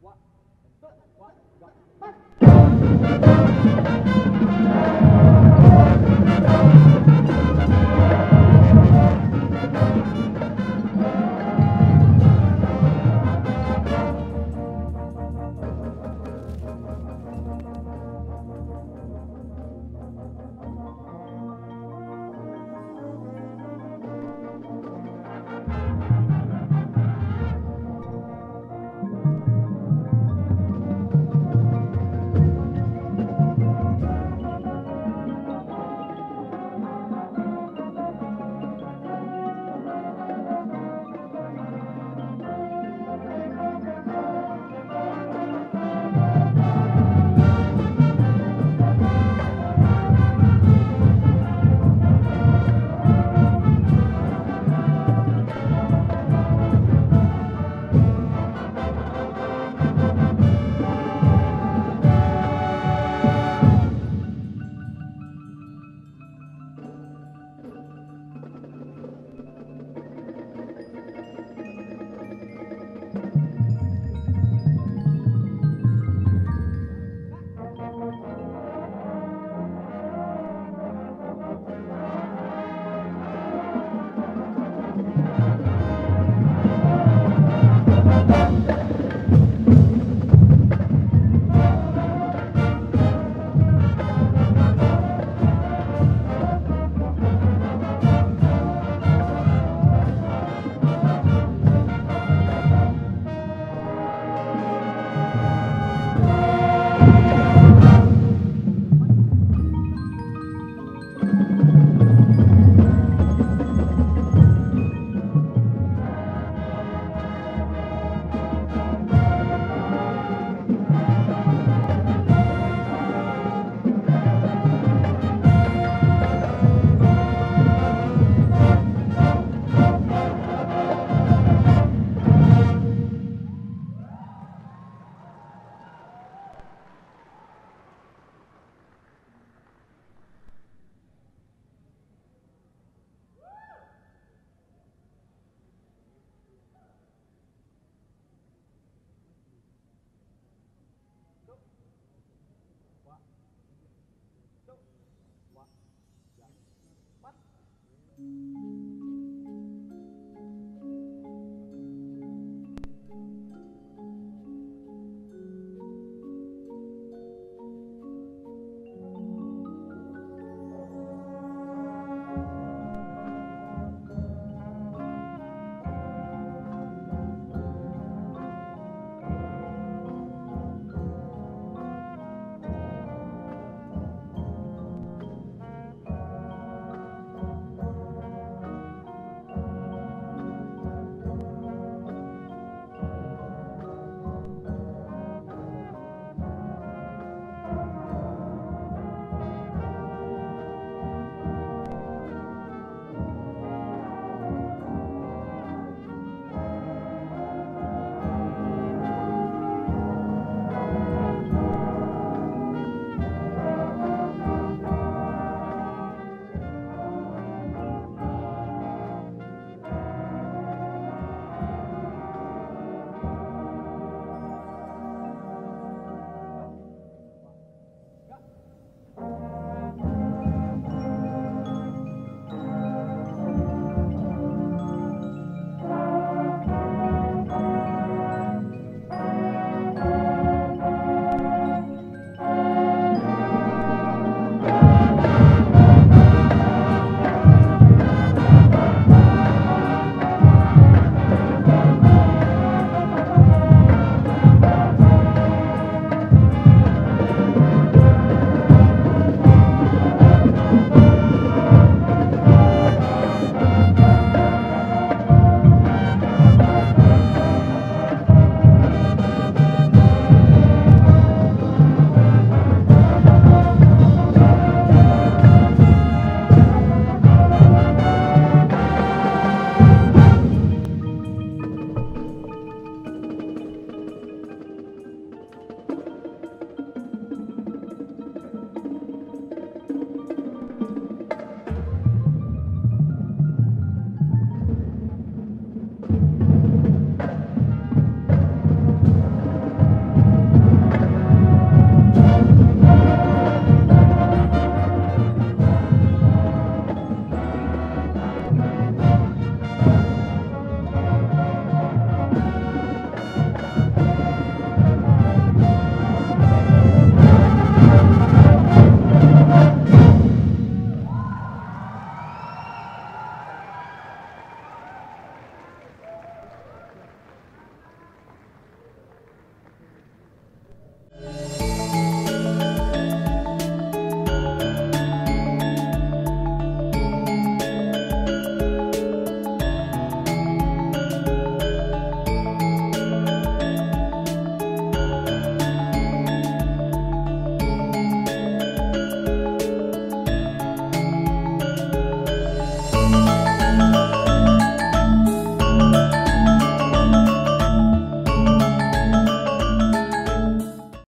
What? What?